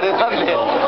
Dale, dale. No.